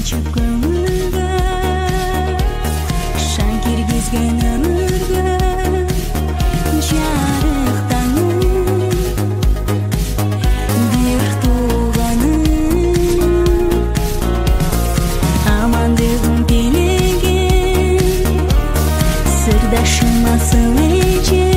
қайтып көңілге шаң киргизген өмірге жарық таңым бір туғаным амандығым тілеген сырдашыма сыйлайчы